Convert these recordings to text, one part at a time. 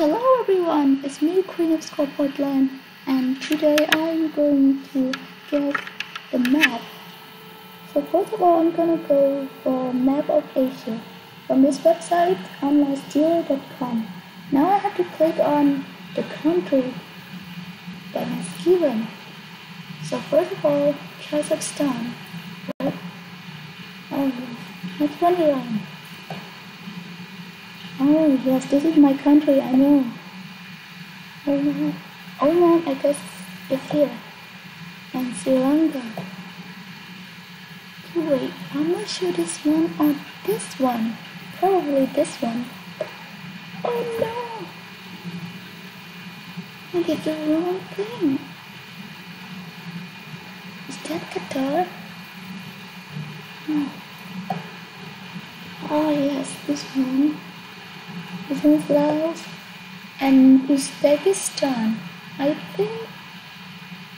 Hello everyone, it's me Queen of Scorepointland and today I'm going to get the map. So first of all I'm gonna go for map of Asia from this website onlinestudio.com. Now I have to click on the country that is given. So first of all Kazakhstan. Oh, let's run around. Oh, yes, this is my country, I know. Oh, man. Oh, I guess it's here. And Sri Lanka. Wait, I'm not sure this one or this one. Probably this one. Oh, no. I did the wrong thing. Is that Qatar? Oh, oh yes, this one is Laos and Uzbekistan. I think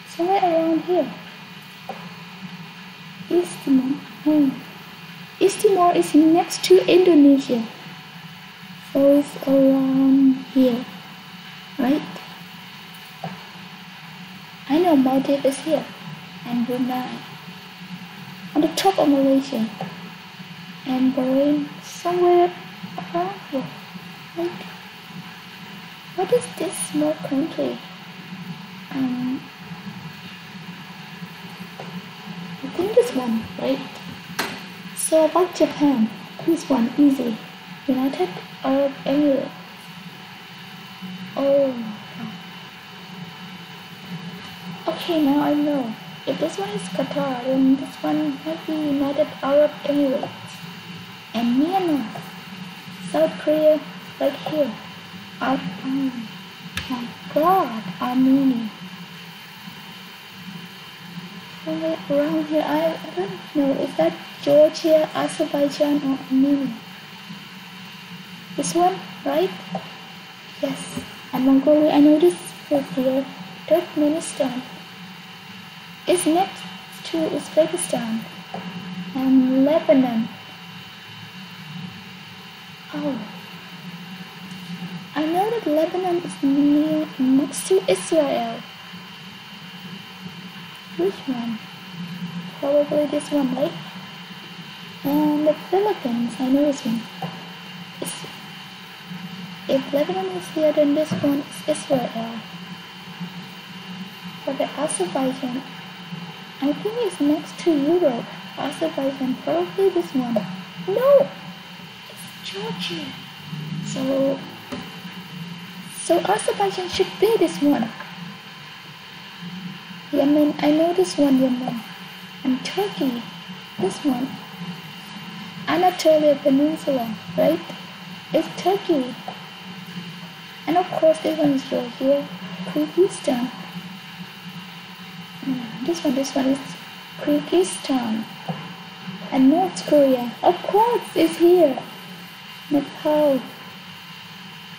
somewhere around here. East Timor. Hmm. East Timor is next to Indonesia. So it's around here. Right? I know Maldives is here. And Brunei. On the top of Malaysia. And Bahrain somewhere around here. What is this small country? Um, I think this one, right? So about Japan, this one, easy. United Arab Emirates. Oh Okay, now I know. If this one is Qatar, then this one might be United Arab Emirates. And Myanmar, South Korea, like here. Ar oh my god, Armenia. Somewhere around here, I, I don't know, is that Georgia, Azerbaijan, or Armenia? This one, right? Yes. And Mongolia, I know this is here. Turkmenistan is next to Uzbekistan and Lebanon. Oh. Lebanon is near next to Israel. Which one? Probably this one, right? And the Philippines, I know this one. It's, if Lebanon is here, then this one is Israel. For the Azerbaijan, I think it's next to Europe. Azerbaijan, probably this one. No! It's Georgia. So so Azerbaijan should be this one. Yemen, I know this one, Yemen. And Turkey, this one. Anatolia Peninsula, right? It's Turkey. And of course this one is Georgia, Kyrgyzstan. Hmm, this one, this one is Kyrgyzstan. And North Korea, of course, is here. Nepal,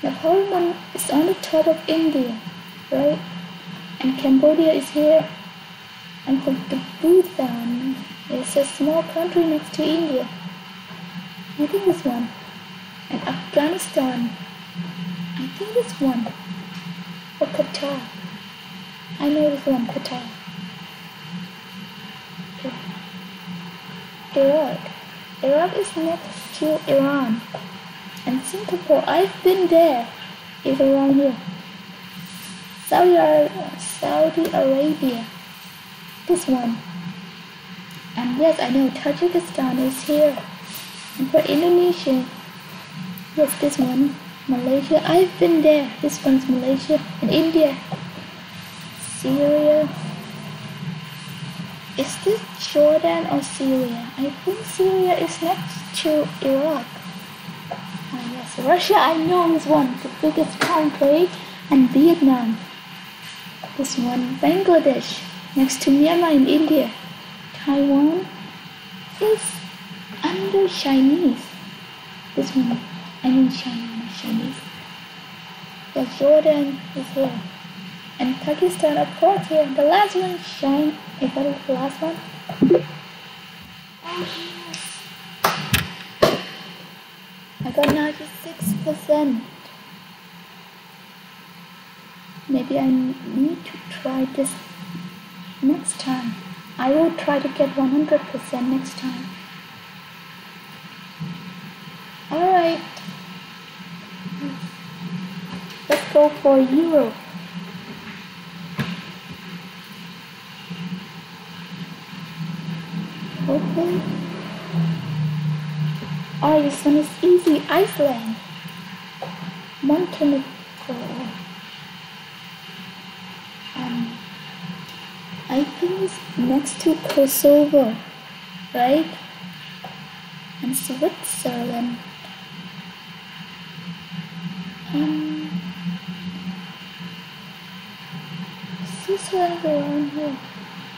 the whole one is on the top of India, right? And Cambodia is here. And for the Bhutan, it's a small country next to India. I think this one. And Afghanistan. I think this one. Or Qatar. I know this one, Qatar. Iraq. Iraq is next to Iran and Singapore. I've been there. It's around here. Saudi, Saudi Arabia. This one. And yes, I know Tajikistan is here. And for Indonesia, yes, this one. Malaysia, I've been there. This one's Malaysia and India. Syria. Is this Jordan or Syria? I think Syria is next to Iraq. Russia, I know is one, the biggest country, and Vietnam. This one, Bangladesh, next to Myanmar and India. Taiwan is under Chinese. This one, I mean China, Chinese. The Jordan is here. And Pakistan, of course, here. The last one, China. Is the last one? Got 96%. maybe I need to try this next time. I will try to get 100% next time. Alright. Let's go for Europe. Okay. Oh, this one is easy. Iceland. Montenegro. Um, I think it's next to Kosovo, right? And Switzerland. Um, Switzerland around here.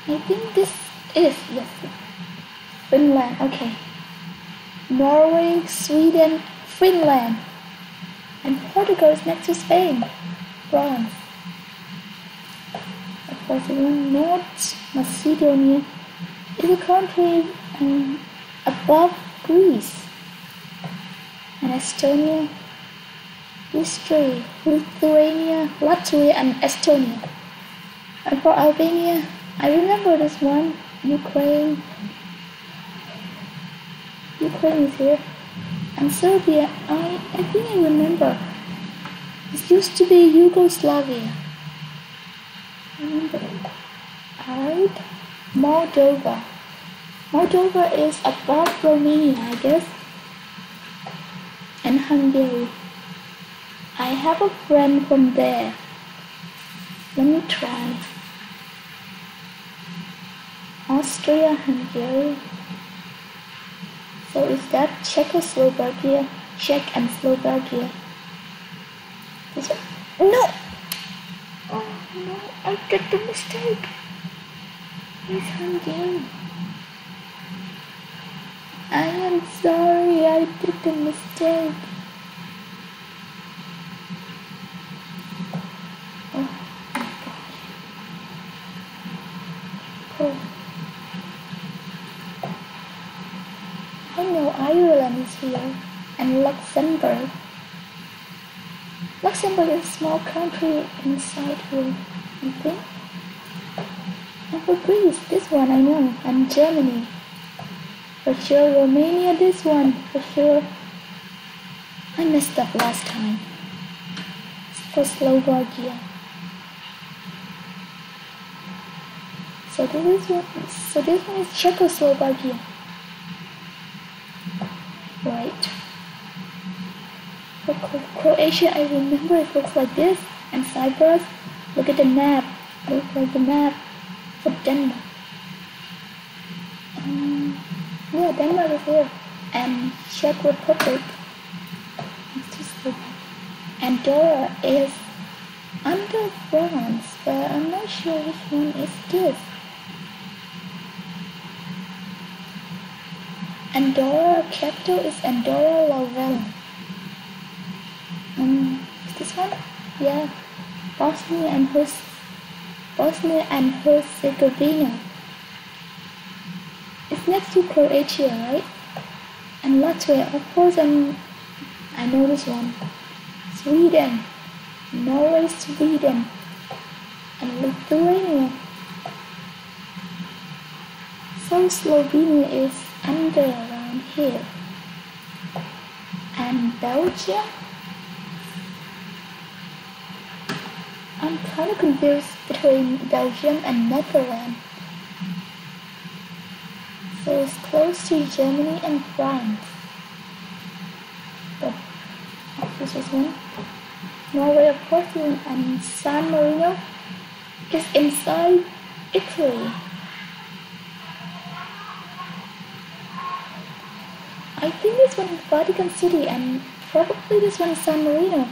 I think this is yes. Finland. Okay. Norway, Sweden, Finland. And Portugal is next to Spain. France. Of course, North Macedonia is a country um, above Greece. And Estonia, Austria, Lithuania, Latvia, and Estonia. And for Albania, I remember this one, Ukraine, Ukraine is here. And Serbia, I, I think I remember. This used to be Yugoslavia. Remember. Alright. Moldova. Moldova is above Romania, I guess. And Hungary. I have a friend from there. Let me try. Austria, Hungary. Is that Czechoslovakia, Czech and Slovakia? This one? No! Oh no, I did the mistake. It's Hungary. I am sorry, I did the mistake. Oh my gosh. Cool. I know Ireland is here and Luxembourg. Luxembourg is a small country inside here, think. And for Greece, this one I know, and Germany. For sure, Romania, this one, for sure. I messed up last time. For Slovakia. So this one, so this one is Czechoslovakia. Right. For Croatia, I remember it looks like this. And Cyprus, look at the map. Looks like the map for Denmark. Um, yeah, Denmark is here. And Czech Republic. It's just like Andorra is under France, but I'm not sure which one is this. Andorra capital is Andorra la Vella. Um, is this one? Yeah. Bosnia and Hers Bosnia and Herzegovina. It's next to Croatia, right? And Latvia, of course, I'm, I know this one. Sweden, Norway, Sweden, and Lithuania. So Slovenia is under around here. And Belgium? I'm kind of confused between Belgium and Netherlands. So it's close to Germany and France. But this is one. Norway, of course, and San Marino is inside Italy. I think this one is Vatican City and probably this one is San Marino.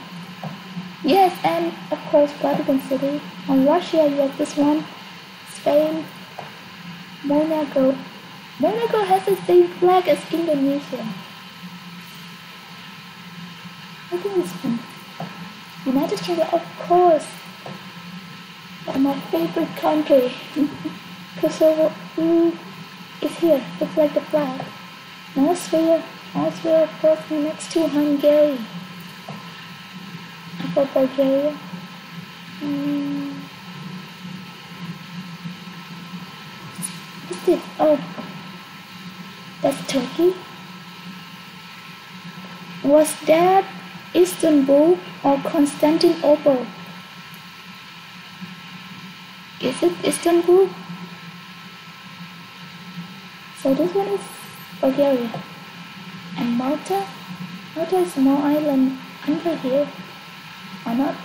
Yes, and of course Vatican City. On Russia, you have this one. Spain, Monaco. Monaco has the same flag as Indonesia. I think this one. United Kingdom, of course. my favorite country. Kosovo mm, is here. Looks like the flag. Austria, Austria, of course, next to Hungary. For Bulgaria. Mm. What's this? Oh, that's Turkey. Was that Istanbul or Constantinople? Is it Istanbul? So this one is Bulgaria. And Malta? Malta is a small island under here. Or not?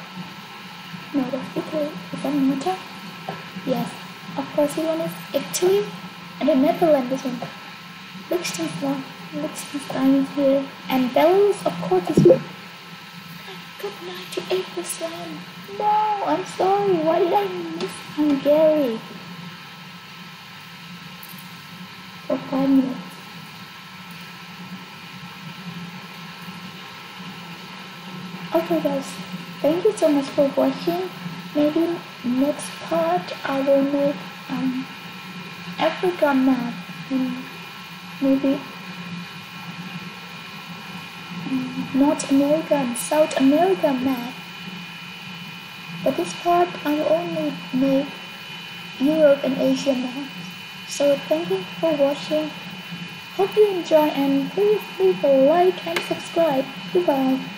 No, that's Italy. Is that Malta? Yes. Of course, one is Italy. And the Netherlands, this one. Liechtenstein. Is here. And Belarus, of course, is here. Good night to 98%. No, I'm sorry. Why did I miss Hungary? For oh, five minutes. Okay guys, thank you so much for watching. Maybe next part I will make um Africa map and maybe North America and South America map. But this part I will only make Europe and Asia map. So thank you for watching. Hope you enjoy and please leave a like and subscribe. Goodbye.